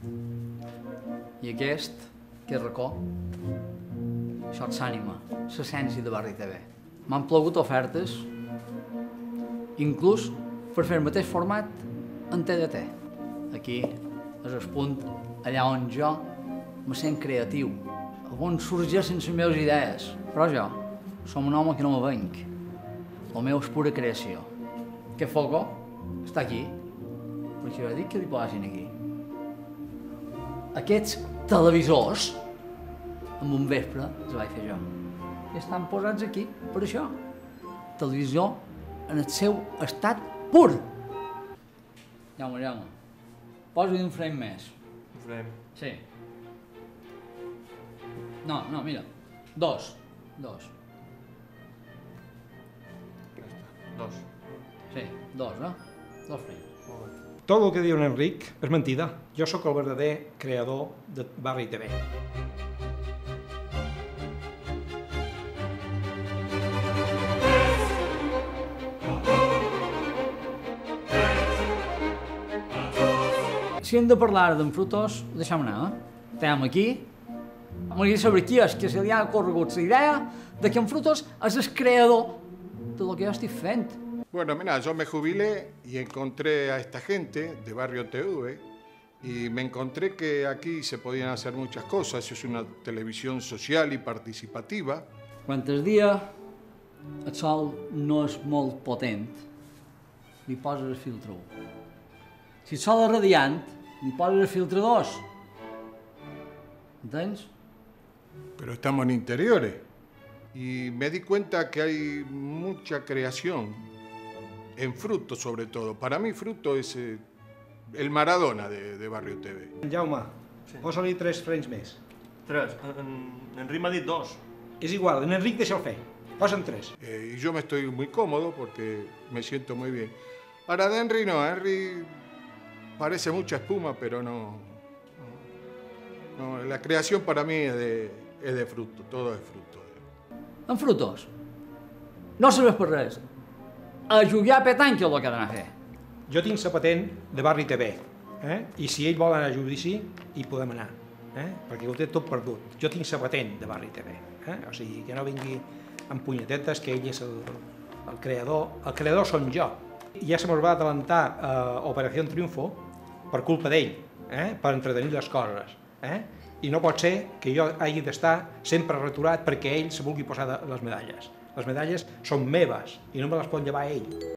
I aquest, que racó, això és l'ànima, l'essència de Barri TV. M'han plogut ofertes, inclús per fer el mateix format en TDT. Aquí és el punt allà on jo me sent creatiu, on sorgeixen les meves idees. Però jo som un home que no me venc. El meu és pura creació. Que foco està aquí, perquè jo dic que li posin aquí. Aquests televisors, amb un vespre, els vaig fer jo. I estan posats aquí per això. Televisió en el seu estat pur. Jaume, Jaume, posa-hi un frame més. Un frame. Sí. No, no, mira. Dos. Dos. Dos. Sí, dos, no? Dos frames. Molt bé. Tot el que diu en Enric és mentida. Jo sóc el verdader creador de Barri TV. Si hem de parlar d'en Frutos, deixem anar, eh? Estem aquí. M'agradaria saber qui és que se li ha corregut la idea de que en Frutos és el creador de lo que jo estic fent. Bueno, mira, yo me jubilé y encontré a esta gente de Barrio TV y me encontré que aquí se podían hacer muchas cosas. Es una televisión social y participativa. Quan el dia el sol no és molt potent, li poses el filtre 1. Si el sol és radiant, li poses el filtre 2. Entens? Pero estamos en interiores. Y me di cuenta que hay mucha creación en fruto sobre todo. Para mí fruto es eh, el Maradona de, de Barrio TV. Jaume, posa-li tres frames més. Tres. En, en, Enric m'ha dit dos. És igual, en Enric deixa'l fer. Posa'm tres. Eh, y yo me estoy muy cómodo porque me siento muy bien. Ahora de Henry no, Henry parece mucha espuma, pero no, no. no, la creación para mí es de, es de fruto, todo es fruto. En Frutos, no serveix per res. A jugar a petanca és el que ha d'anar a fer. Jo tinc la patent de Barri TV, eh? i si ell vol anar a judici, hi podem anar, eh? perquè ho té tot perdut. Jo tinc la patent de Barri TV, eh? o sigui, que no vingui amb punyetetes, que ell és el, el creador. El creador som jo. Ja se mos va adelantar eh, Operació Triunfo per culpa d'ell, eh? per entretenir les coses. Eh? I no pot ser que jo hagi d'estar sempre returat perquè ell se vulgui posar les medalles. Les medalles són meves i no me les pot llevar ell.